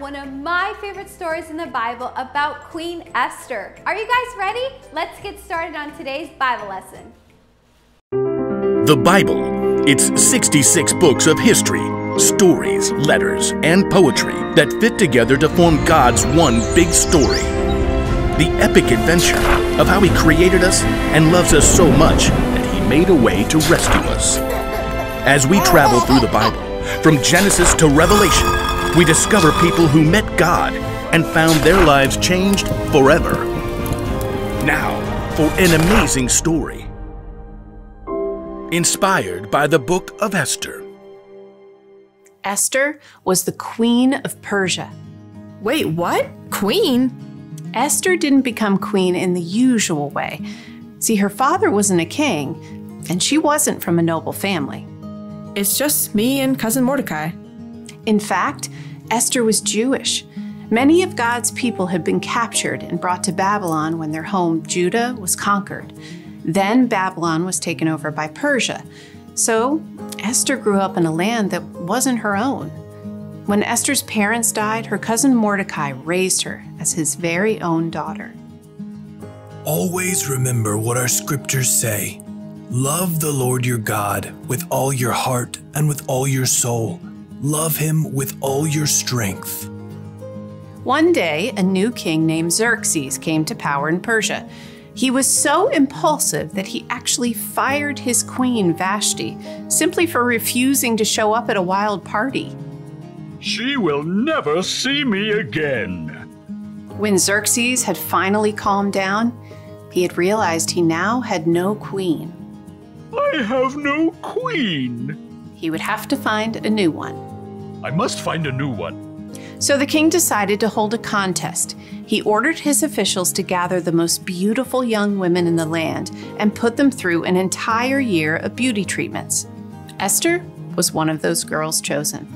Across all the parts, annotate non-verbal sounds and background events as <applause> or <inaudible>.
one of my favorite stories in the Bible about Queen Esther. Are you guys ready? Let's get started on today's Bible lesson. The Bible. It's 66 books of history, stories, letters, and poetry that fit together to form God's one big story. The epic adventure of how He created us and loves us so much that He made a way to rescue us. As we travel through the Bible, from Genesis to Revelation, we discover people who met God and found their lives changed forever. Now, for an amazing story. Inspired by the Book of Esther. Esther was the queen of Persia. Wait, what? Queen? Esther didn't become queen in the usual way. See, her father wasn't a king, and she wasn't from a noble family. It's just me and cousin Mordecai. In fact, Esther was Jewish. Many of God's people had been captured and brought to Babylon when their home, Judah, was conquered. Then Babylon was taken over by Persia. So Esther grew up in a land that wasn't her own. When Esther's parents died, her cousin Mordecai raised her as his very own daughter. Always remember what our scriptures say Love the Lord your God with all your heart and with all your soul. Love him with all your strength. One day, a new king named Xerxes came to power in Persia. He was so impulsive that he actually fired his queen Vashti simply for refusing to show up at a wild party. She will never see me again. When Xerxes had finally calmed down, he had realized he now had no queen. I have no queen. He would have to find a new one. I must find a new one. So the king decided to hold a contest. He ordered his officials to gather the most beautiful young women in the land and put them through an entire year of beauty treatments. Esther was one of those girls chosen.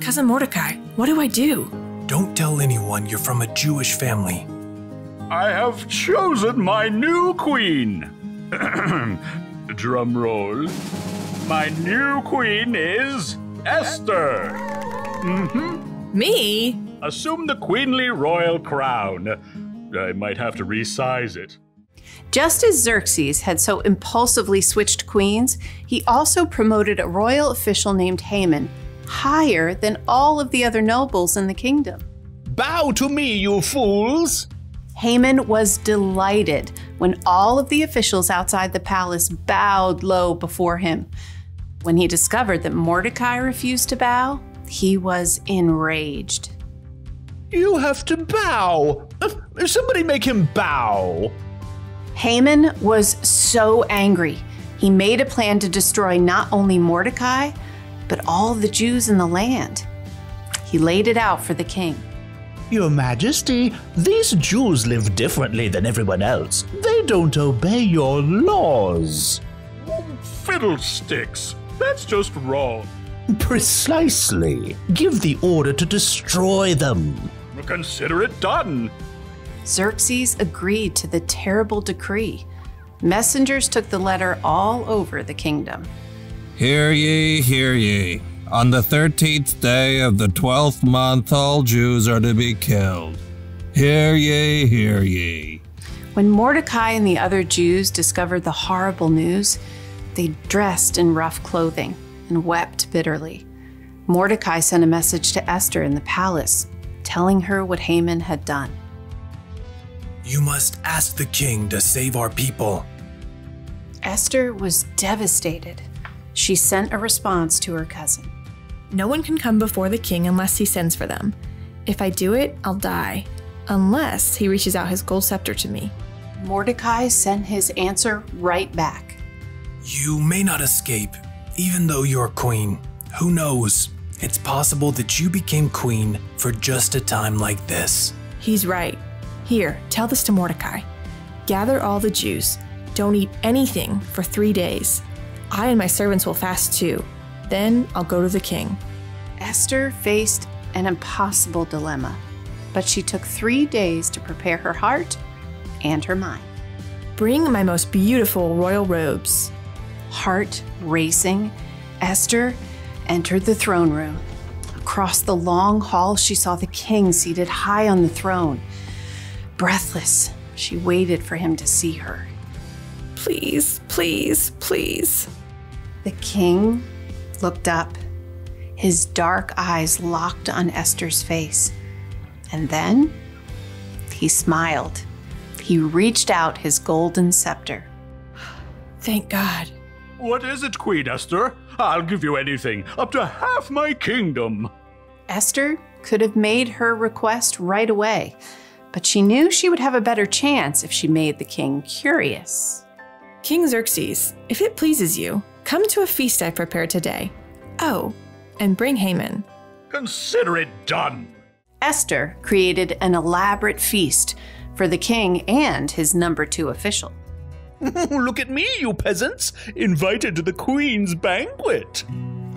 Cousin Mordecai, what do I do? Don't tell anyone you're from a Jewish family. I have chosen my new queen. <clears throat> Drum roll. My new queen is Esther. Mm-hmm. Me? Assume the queenly royal crown. I might have to resize it. Just as Xerxes had so impulsively switched queens, he also promoted a royal official named Haman higher than all of the other nobles in the kingdom. Bow to me, you fools! Haman was delighted when all of the officials outside the palace bowed low before him. When he discovered that Mordecai refused to bow, he was enraged. You have to bow! Somebody make him bow! Haman was so angry. He made a plan to destroy not only Mordecai, but all the Jews in the land. He laid it out for the king. Your Majesty, these Jews live differently than everyone else. They don't obey your laws. Fiddlesticks! That's just wrong. Precisely. Give the order to destroy them. Consider it done. Xerxes agreed to the terrible decree. Messengers took the letter all over the kingdom. Hear ye, hear ye. On the thirteenth day of the twelfth month, all Jews are to be killed. Hear ye, hear ye. When Mordecai and the other Jews discovered the horrible news, they dressed in rough clothing and wept bitterly. Mordecai sent a message to Esther in the palace, telling her what Haman had done. You must ask the king to save our people. Esther was devastated. She sent a response to her cousin. No one can come before the king unless he sends for them. If I do it, I'll die, unless he reaches out his gold scepter to me. Mordecai sent his answer right back. You may not escape, even though you're queen. Who knows? It's possible that you became queen for just a time like this. He's right. Here, tell this to Mordecai. Gather all the Jews. Don't eat anything for three days. I and my servants will fast too. Then I'll go to the king. Esther faced an impossible dilemma, but she took three days to prepare her heart and her mind. Bring my most beautiful royal robes. Heart racing, Esther entered the throne room. Across the long hall, she saw the king seated high on the throne. Breathless, she waited for him to see her. Please, please, please. The king looked up, his dark eyes locked on Esther's face. And then he smiled. He reached out his golden scepter. Thank God. What is it, Queen Esther? I'll give you anything, up to half my kingdom. Esther could have made her request right away, but she knew she would have a better chance if she made the king curious. King Xerxes, if it pleases you, come to a feast I prepared today. Oh, and bring Haman. Consider it done. Esther created an elaborate feast for the king and his number two official. <laughs> Look at me, you peasants, invited to the queen's banquet.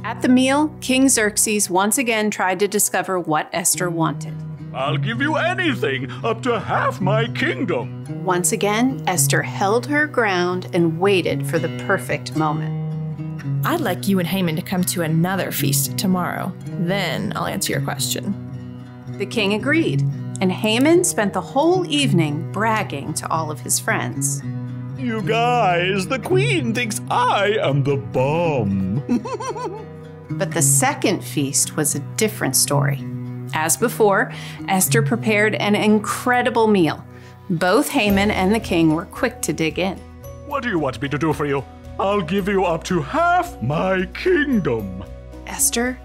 At the meal, King Xerxes once again tried to discover what Esther wanted. I'll give you anything, up to half my kingdom. Once again, Esther held her ground and waited for the perfect moment. I'd like you and Haman to come to another feast tomorrow. Then I'll answer your question. The king agreed, and Haman spent the whole evening bragging to all of his friends. You guys, the queen thinks I am the bomb. <laughs> But the second feast was a different story. As before, Esther prepared an incredible meal. Both Haman and the king were quick to dig in. What do you want me to do for you? I'll give you up to half my kingdom. Esther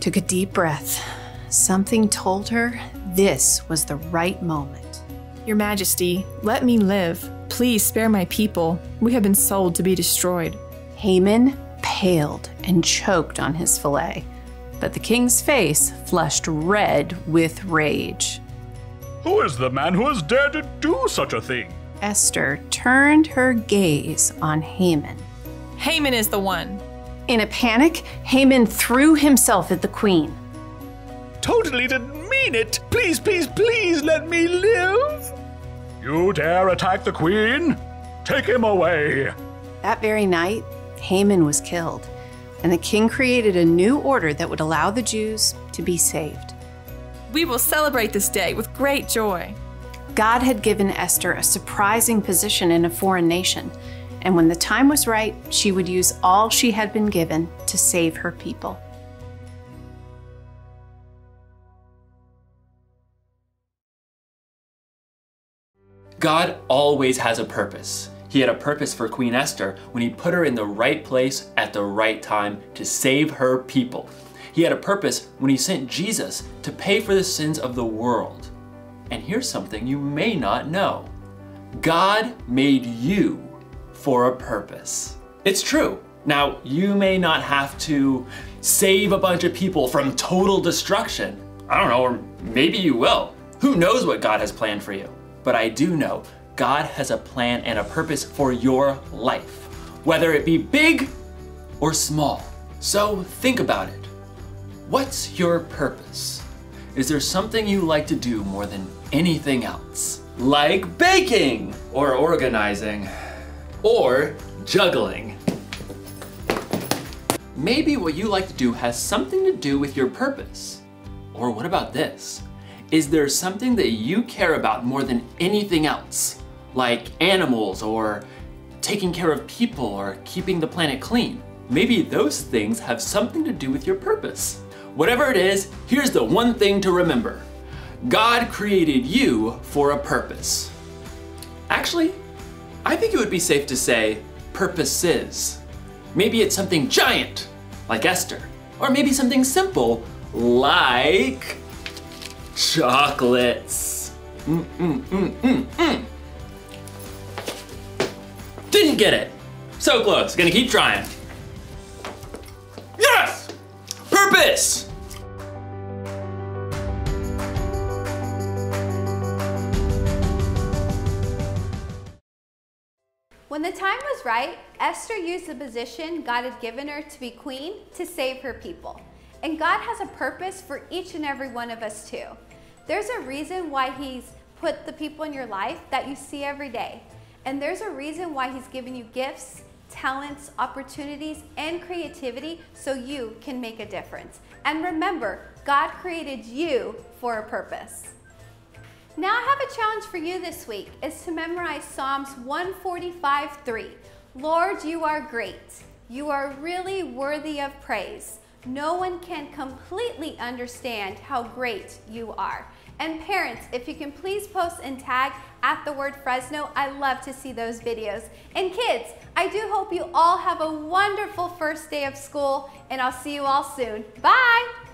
took a deep breath. Something told her this was the right moment. Your Majesty, let me live. Please spare my people. We have been sold to be destroyed. Haman paled and choked on his fillet, but the king's face flushed red with rage. Who is the man who has dared to do such a thing? Esther turned her gaze on Haman. Haman is the one. In a panic, Haman threw himself at the queen. Totally didn't mean it. Please, please, please let me live. You dare attack the queen? Take him away. That very night, Haman was killed, and the king created a new order that would allow the Jews to be saved. We will celebrate this day with great joy. God had given Esther a surprising position in a foreign nation, and when the time was right, she would use all she had been given to save her people. God always has a purpose. He had a purpose for Queen Esther when he put her in the right place at the right time to save her people. He had a purpose when he sent Jesus to pay for the sins of the world. And here's something you may not know God made you for a purpose. It's true. Now, you may not have to save a bunch of people from total destruction. I don't know, or maybe you will. Who knows what God has planned for you? But I do know God has a plan and a purpose for your life, whether it be big or small. So think about it. What's your purpose? Is there something you like to do more than anything else? Like baking, or organizing, or juggling. Maybe what you like to do has something to do with your purpose. Or what about this? Is there something that you care about more than anything else? Like animals or taking care of people or keeping the planet clean? Maybe those things have something to do with your purpose. Whatever it is, here's the one thing to remember. God created you for a purpose. Actually, I think it would be safe to say purposes. Maybe it's something giant, like Esther, or maybe something simple, like chocolates. Mm, mm, mm, mm, mm. Didn't get it. So close, gonna keep trying. Yes! Purpose! When the time was right, Esther used the position God had given her to be queen to save her people. And God has a purpose for each and every one of us too. There's a reason why He's put the people in your life that you see every day. And there's a reason why He's given you gifts talents, opportunities, and creativity so you can make a difference. And remember, God created you for a purpose. Now I have a challenge for you this week is to memorize Psalms 145:3. Lord, you are great. You are really worthy of praise. No one can completely understand how great you are. And parents, if you can please post and tag at the word Fresno, I love to see those videos. And kids, I do hope you all have a wonderful first day of school and I'll see you all soon. Bye!